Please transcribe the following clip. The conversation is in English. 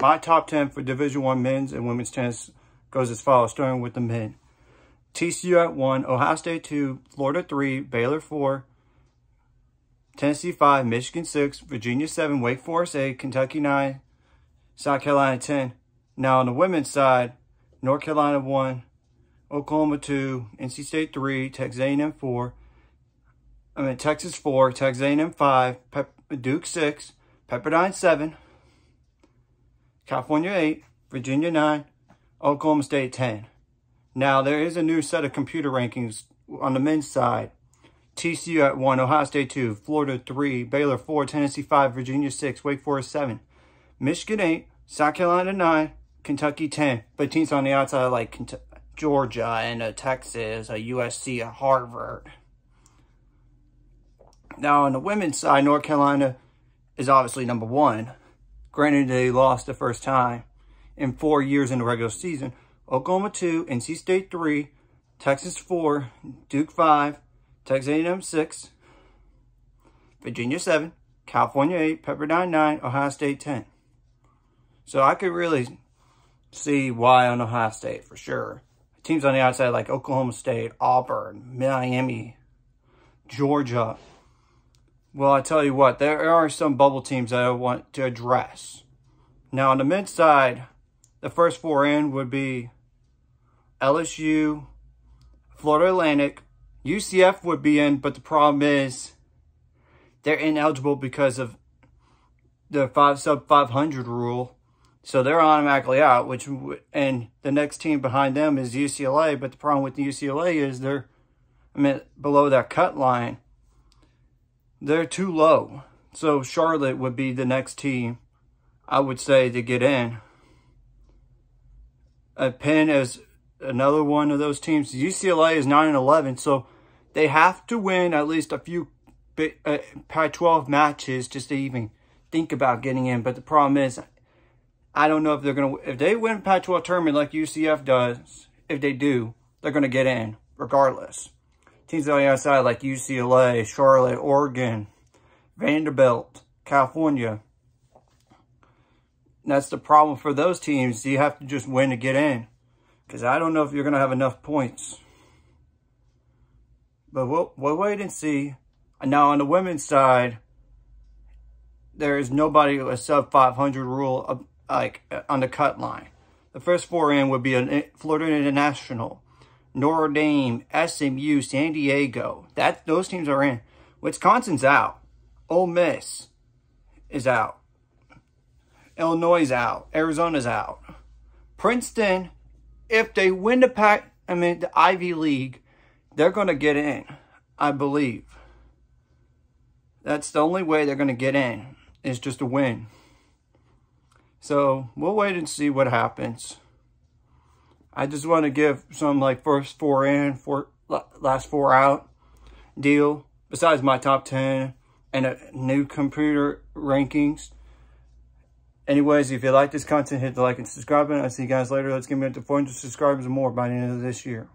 My top 10 for Division One men's and women's tennis goes as follows, starting with the men. TCU at 1, Ohio State 2, Florida 3, Baylor 4, Tennessee 5, Michigan 6, Virginia 7, Wake Forest 8, Kentucky 9, South Carolina 10. Now on the women's side, North Carolina 1, Oklahoma 2, NC State 3, Texas A&M 4, I mean Texas 4, Texas A&M 5, Pep Duke 6, Pepperdine 7, California 8, Virginia 9, Oklahoma State 10. Now, there is a new set of computer rankings on the men's side. TCU at 1, Ohio State 2, Florida 3, Baylor 4, Tennessee 5, Virginia 6, Wake Forest 7, Michigan 8, South Carolina 9, Kentucky 10. But teams on the outside like Georgia and uh, Texas, a USC, a Harvard. Now, on the women's side, North Carolina is obviously number one. Granted, they lost the first time in four years in the regular season. Oklahoma 2, NC State 3, Texas 4, Duke 5, Texas A&M 6, Virginia 7, California 8, Pepperdine 9, Ohio State 10. So I could really see why on Ohio State for sure. Teams on the outside like Oklahoma State, Auburn, Miami, Georgia. Well, I tell you what, there are some bubble teams that I want to address. Now, on the men's side, the first four in would be LSU, Florida Atlantic, UCF would be in, but the problem is they're ineligible because of the five sub 500 rule. So they're automatically out, which and the next team behind them is UCLA. But the problem with the UCLA is they're, I mean, below that cut line. They're too low. So Charlotte would be the next team, I would say, to get in. A Penn is another one of those teams. UCLA is 9 and 11, so they have to win at least a few uh, Pac-12 matches just to even think about getting in. But the problem is, I don't know if they're going to, if they win Pac-12 tournament like UCF does, if they do, they're going to get in regardless. Teams on the outside like UCLA, Charlotte, Oregon, Vanderbilt, California. That's the problem for those teams. You have to just win to get in. Because I don't know if you're going to have enough points. But we'll, we'll wait and see. And now, on the women's side, there is nobody a sub 500 rule of, like on the cut line. The first four in would be a Florida International, Notre Dame, SMU, San Diego. That Those teams are in. Wisconsin's out. Ole Miss is out. Illinois is out. Arizona's out. Princeton if they win the pack, I mean, the Ivy League, they're going to get in, I believe. That's the only way they're going to get in, is just a win. So, we'll wait and see what happens. I just want to give some, like, first four in, four, last four out deal, besides my top 10 and a new computer rankings. Anyways, if you like this content, hit the like and subscribe button. I'll see you guys later. Let's get me up to 400 subscribers or more by the end of this year.